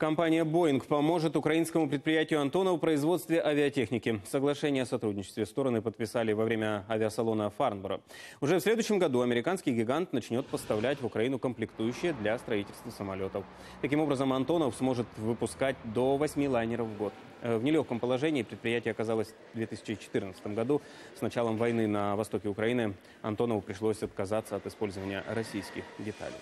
Компания «Боинг» поможет украинскому предприятию «Антонов» в производстве авиатехники. Соглашение о сотрудничестве стороны подписали во время авиасалона «Фарнборо». Уже в следующем году американский гигант начнет поставлять в Украину комплектующие для строительства самолетов. Таким образом, «Антонов» сможет выпускать до 8 лайнеров в год. Э, в нелегком положении предприятие оказалось в 2014 году. С началом войны на востоке Украины Антонову пришлось отказаться от использования российских деталей.